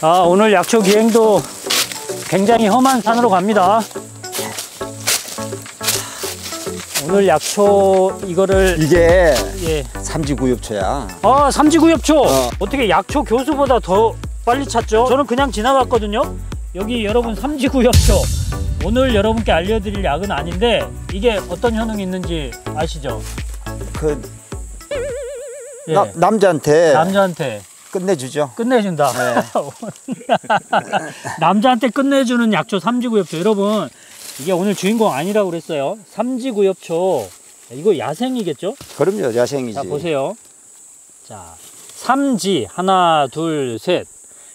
아, 오늘 약초 기행도 굉장히 험한 산으로 갑니다. 오늘 약초 이거를 이게 예. 삼지구엽초야. 아, 삼지구엽초. 어. 어떻게 약초 교수보다 더 빨리 찾죠? 저는 그냥 지나갔거든요. 여기 여러분 삼지구엽초. 오늘 여러분께 알려드릴 약은 아닌데 이게 어떤 효능이 있는지 아시죠? 그 예. 나- 남자한테 남자한테 끝내주죠. 끝내준다. 네. 남자한테 끝내주는 약초 삼지구엽초. 여러분 이게 오늘 주인공 아니라고 그랬어요. 삼지구엽초. 이거 야생이겠죠? 그럼요, 야생이지. 자 보세요. 자 삼지 하나 둘 셋.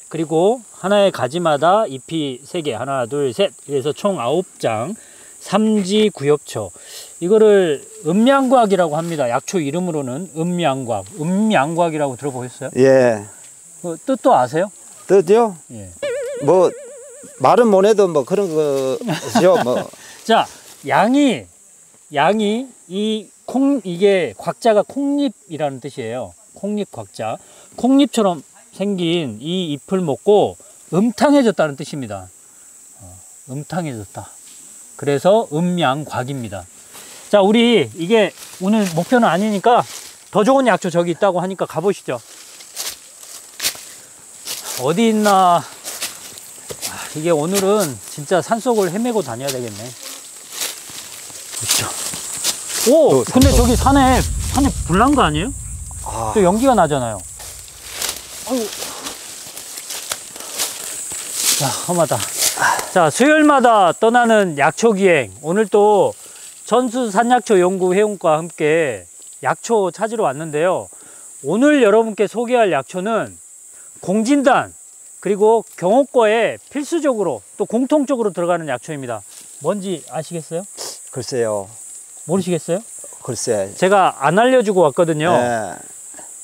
그리고 하나의 가지마다 잎이 세 개. 하나 둘 셋. 그래서 총 아홉 장. 삼지 구엽초. 이거를 음양곽이라고 합니다. 약초 이름으로는 음양곽. 음양곽이라고 들어보셨어요? 예. 그 뜻도 아세요? 뜻이요? 예. 뭐 말은 못 해도 뭐 그런 거죠. 뭐 자, 양이 양이 이 콩 이게 곽자가 콩잎이라는 뜻이에요. 콩잎 곽자. 콩잎처럼 생긴 이 잎을 먹고 음탕해졌다는 뜻입니다. 어, 음탕해졌다. 그래서 음양곽입니다. 자, 우리 이게 오늘 목표는 아니니까 더 좋은 약초 저기 있다고 하니까 가보시죠. 어디 있나 아, 이게 오늘은 진짜 산속을 헤매고 다녀야 되겠네. 보시죠. 오, 또 근데. 저기 산에, 산에 불난 거 아니에요? 아, 또 연기가 나잖아요. 아유. 자, 험하다. 자, 수요일마다 떠나는 약초기행. 오늘 또 전수 산약초 연구 회원과 함께 약초 찾으러 왔는데요. 오늘 여러분께 소개할 약초는 공진단 그리고 경옥과에 필수적으로 또 공통적으로 들어가는 약초입니다. 뭔지 아시겠어요? 글쎄요. 모르시겠어요? 글쎄. 제가 안 알려주고 왔거든요. 예.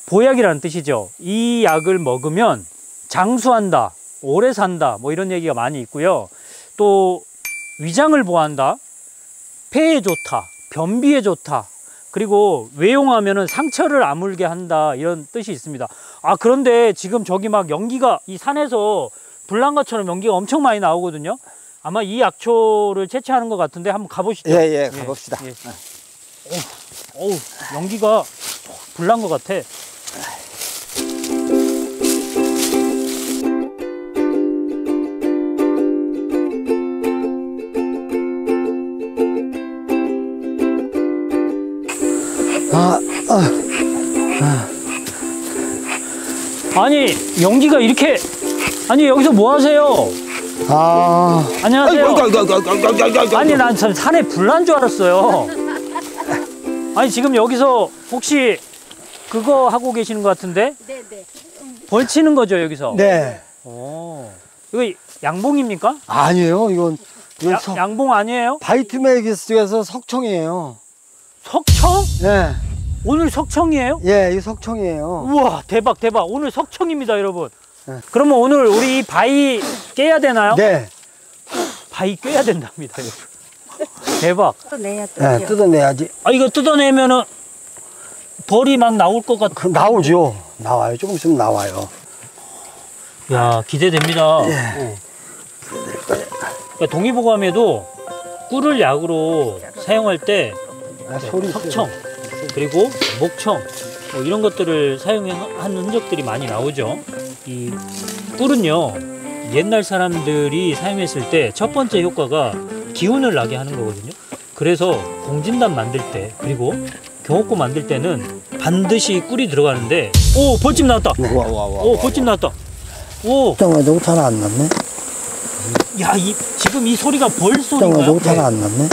보약이라는 뜻이죠. 이 약을 먹으면 장수한다, 오래 산다, 뭐 이런 얘기가 많이 있고요. 또 위장을 보호한다, 폐에 좋다, 변비에 좋다, 그리고 외용하면은 상처를 아물게 한다 이런 뜻이 있습니다. 아 그런데 지금 저기 막 연기가 이 산에서 불난 것처럼 연기가 엄청 많이 나오거든요. 아마 이 약초를 채취하는 것 같은데 한번 가보시죠. 예, 예, 가봅시다. 예. 어우, 연기가 불난 것 같아. 아, 아니, 연기가 이렇게. 아니, 여기서 뭐 하세요? 아. 안녕하세요. 아이고, 아이고, 아이고. 아니, 난 참 산에 불난 줄 알았어요. 아니, 지금 여기서 혹시 그거 하고 계시는 것 같은데? 네 네. 벌치는 거죠, 여기서? 네. 오. 이거 양봉입니까? 아니에요. 이건, 이건 야- 석- 양봉 아니에요? 바이트메기스 쪽에서 석청이에요. 석청? 예. 오늘 석청이에요? 예, 이 석청이에요. 우와 대박 대박 오늘 석청입니다 여러분 네. 그러면 오늘 우리 이 바위 깨야 되나요? 네. 바위 깨야 된답니다 여러분 대박 또 내야 또. 예, 뜯어내야지. 아 이거 뜯어내면은 벌이 막 나올 것 같아 그, 나오죠. 나와요. 조금 있으면 나와요. 야 기대됩니다 예. 그러니까 동의보감에도 꿀을 약으로 사용할 때 석청 그리고 목청 뭐 이런 것들을 사용한 흔적들이 많이 나오죠. 이 꿀은요 옛날 사람들이 사용했을 때 첫 번째 효과가 기운을 나게 하는 거거든요. 그래서 공진단 만들 때 그리고 경옥고 만들 때는 반드시 꿀이 들어가는데 오 벌집 나왔다. 와, 와, 와. 오 벌집 나왔다. 오, 정말 너무 차가 안 났네. 야, 이 지금 이 소리가 벌 소리인가요? 너무 차가 안 났네.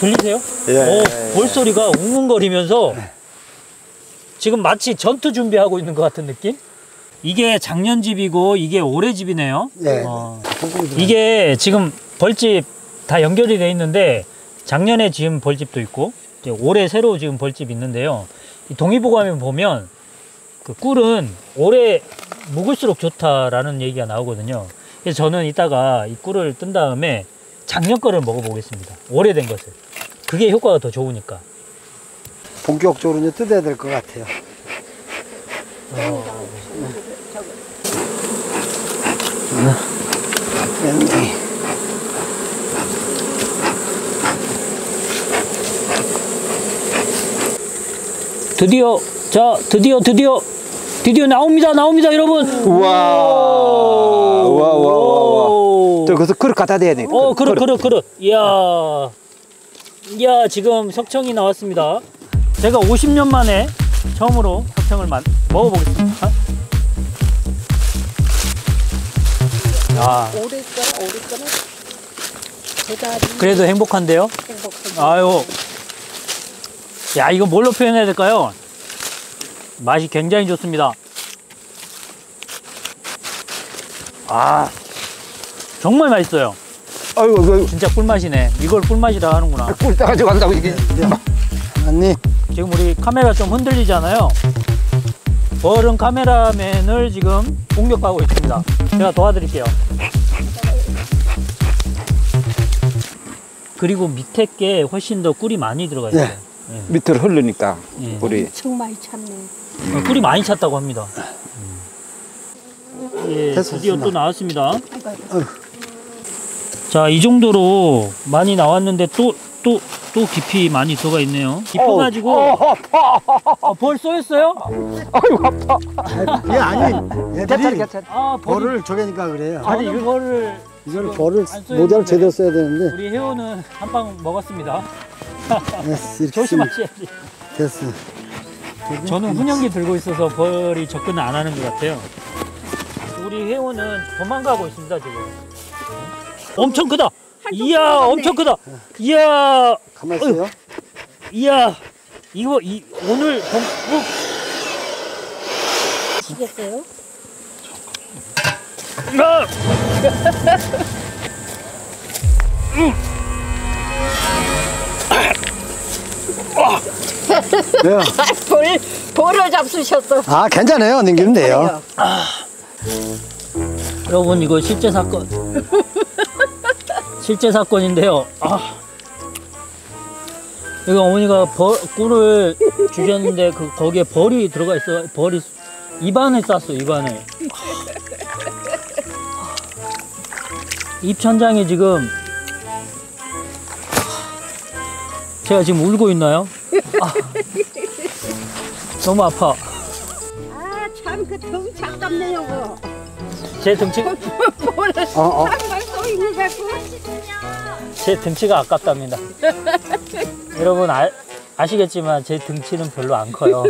들리세요? 예. 오, 벌 소리가 웅웅거리면서 네. 지금 마치 전투 준비하고 있는 것 같은 느낌? 이게 작년 집이고 이게 올해 집이네요. 예. 어, 이게 지금 벌집 다 연결이 돼 있는데 작년에 지은 벌집도 있고 올해 새로 지은 벌집 있는데요. 이 동의보감에 보면 그 꿀은 오래 묵을수록 좋다라는 얘기가 나오거든요. 그래서 저는 이따가 이 꿀을 뜬 다음에 작년 거를 먹어보겠습니다. 오래된 것을. 그게 효과가 더 좋으니까. 본격적으로 이제 뜯어야 될 것 같아요. 드디어 자 드디어 드디어 드디어 나옵니다 나옵니다 여러분 우와. 우와, 우와, 우와. 저 거기서 그릇 갖다 대야 돼. 어 그릇 그릇 그릇 이야 이야 지금 석청이 나왔습니다. 제가 50년 만에 처음으로 석청을 만, 먹어보겠습니다. 야. 오랫거나 오랫거나 대단히 그래도 행복한데요. 아유. 야 이거 뭘로 표현해야 될까요? 맛이 굉장히 좋습니다. 아 정말 맛있어요 아이고, 그 진짜 꿀맛이네 이걸 꿀맛이라 하는구나 꿀 따가지고 간다고 이게. 하나님 지금 우리 카메라 좀 흔들리잖아요. 벌은 카메라맨을 지금 공격하고 있습니다. 제가 도와드릴게요. 그리고 밑에 게 훨씬 더 꿀이 많이 들어가 있어요. 네. 밑으로 흐르니까 예. 우리 엄청 많이 찼네. 어, 꿀이 많이 찼다고 합니다. 예, 됐어, 드디어. 또 나왔습니다. 아이고, 아이고. 자, 이 정도로 많이 나왔는데 또, 또, 또 깊이 많이 들어가 있네요. 깊어가지고, 어, 벌 쏘였어요? 아이고 아파. 예 아니 애들이 괜찮아. 아, 벌을 저게니까 그래요. 아니, 이 벌을 이걸 벌을 모자를. 제대로 써야 되는데 우리 혜호는 한 방 먹었습니다. 쓰면 조심하셔야지. 됐어. 저는 훈연기 들고 있어서 벌이 접근을 안 하는 것 같아요. 우리 혜호는 도망가고 있습니다, 지금. 엄청 크다! 이야. 엄청 크다! 이야, 가만 있어요. 이야, 이거, 이, 오늘, 동, 어, 지겠어요? 아! 왜요? 볼, 볼을 잡수셨어. 아 괜찮아요. 넘기면 돼요. 여러분, 이거 실제 사건. 실제 사건인데요. 아. 여기 어머니가 벌, 꿀을 주셨는데 그 거기에 벌이 들어가 있어. 벌이 입안에 쌌어, 입안에. 입천장에 지금 제가 지금 울고 있나요? 아. 너무 아파. 아, 참, 그등 작답네요, 그거. 제 등치 볼을 어, 어. 제 등치가 아깝답니다. 여러분 아, 아시겠지만 제 등치는 별로 안 커요.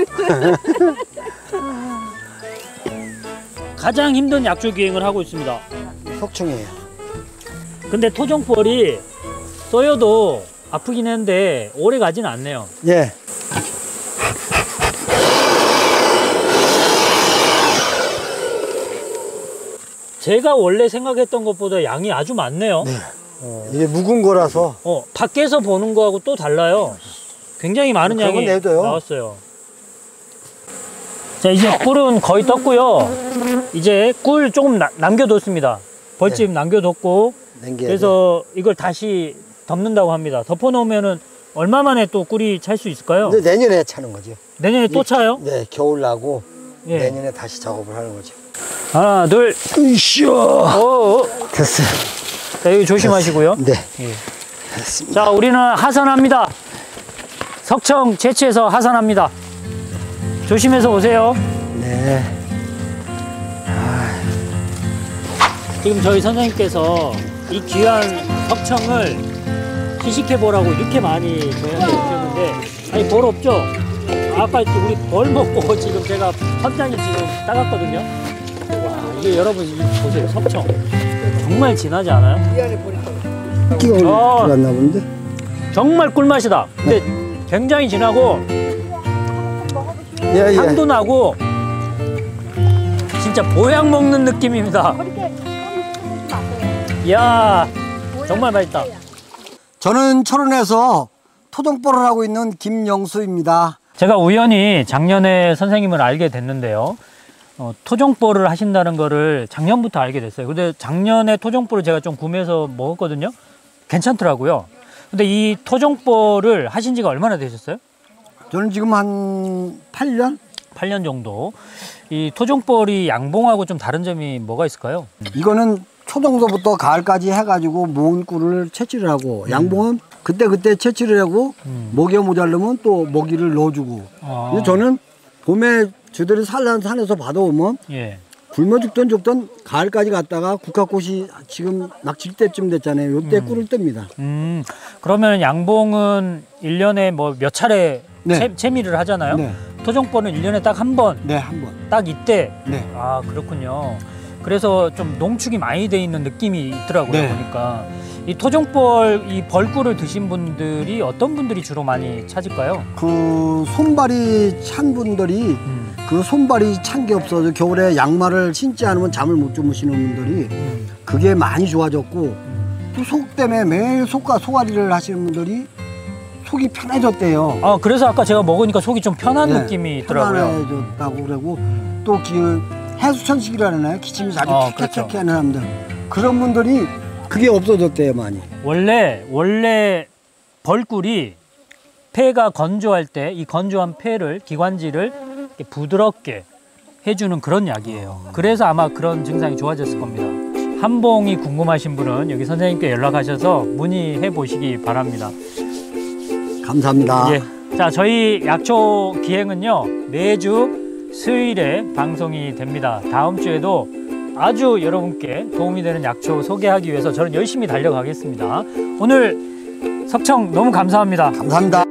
가장 힘든 약초 기행을 하고 있습니다. 속충이에요. 근데 토종벌이 쏘여도 아프긴 했는데 오래 가진 않네요. 예. 제가 원래 생각했던 것보다 양이 아주 많네요. 네. 이게 묵은 거라서 어, 밖에서 보는 거하고 또 달라요. 굉장히 많은 양이 내둬요. 나왔어요. 자, 이제 꿀은 거의 떴고요. 이제 꿀 조금 나- 남겨뒀습니다. 벌집 남겨뒀고, 냉겨. 그래서 이걸 다시 덮는다고 합니다. 덮어놓으면은 얼마 만에 또 꿀이 찰 수 있을까요? 내년에 차는 거죠. 내년에 또 차요? 네, 겨울 나고 예. 내년에 다시 작업을 하는 거죠. 하나, 둘, 으쌰. 어, 어. 됐어요. 자, 여기 조심하시고요. 네. 예. 자, 우리는 하산합니다. 석청 채취해서 하산합니다. 조심해서 오세요. 네. 지금 저희 선생님께서 이 귀한 석청을 시식해 보라고 이렇게 많이 저희한테 주셨는데 아니 벌 없죠? 아까 우리 벌 먹고 지금 제가 현장이 지금 따갔거든요. 와 이게 여러분 이 보세요 석청 정말 진하지 않아요? 끼가 오늘 어. 들어갔나 본데. 정말 꿀맛이다. 근데 굉장히 진하고 예, 예. 향도 나고 진짜 보약 먹는 느낌입니다. 이야 정말 맛있다. 저는 철원에서 토종벌을 하고 있는 김영수입니다. 제가 우연히 작년에 선생님을 알게 됐는데요. 어, 토종볼을 하신다는 거를 작년부터 알게 됐어요. 근데 작년에 토종볼을 제가 좀 구매해서 먹었거든요. 괜찮더라고요. 근데 이 토종볼을 하신 지가 얼마나 되셨어요? 저는 지금 한 8년? 8년 정도. 이 토종벌이 양봉하고 좀 다른 점이 뭐가 있을까요? 이거는 초정서부터 가을까지 해가지고 모은 꿀을 채취를 하고 양봉은 그때 그때 채취를 하고 음. 먹이 모자르면 또 먹이를 넣어주고. 아. 저는 봄에 저들이 산란 산에서 받아오면 예. 굶어 죽던 죽던 가을까지 갔다가 국화꽃이 지금 막질 때쯤 됐잖아요. 요때 꿀을 뜹니다. 음, 그러면 양봉은 일년에 뭐 몇 차례 네. 채, 채미를 하잖아요. 네, 토종벌은 일년에 딱 한 번, 네, 한 번. 딱 이때. 네. 아, 그렇군요. 그래서 좀 농축이 많이 돼 있는 느낌이 있더라고요, 네. 보니까. 이 토종벌, 이 벌꿀을 드신 분들이 어떤 분들이 주로 많이 찾을까요? 그 손발이 찬 분들이 음, 그 손발이 찬 게 없어서 겨울에 양말을 신지 않으면 잠을 못 주무시는 분들이 음, 그게 많이 좋아졌고 음. 또속 때문에 매일 속과 소화리를 하시는 분들이 속이 편해졌대요. 아, 그래서 아까 제가 먹으니까 속이 좀 편한 네, 느낌이 있더라고요. 편안해졌다고 그러고 또 그 해수천식이라잖아요. 기침이 자주 아, 킥킥킥 그렇죠. 하는 사람들 그런 분들이 그게 없어졌대요 많이. 원래 원래 벌꿀이 폐가 건조할 때 이 건조한 폐를 기관지를 부드럽게 해주는 그런 약이에요. 그래서 아마 그런 증상이 좋아졌을 겁니다. 한봉이 궁금하신 분은 여기 선생님께 연락하셔서 문의해 보시기 바랍니다. 감사합니다. 예. 자, 저희 약초 기행은요 매주 수요일에 방송이 됩니다. 다음 주에도 아주 여러분께 도움이 되는 약초 소개하기 위해서 저는 열심히 달려가겠습니다. 오늘 석청 너무 감사합니다. 감사합니다.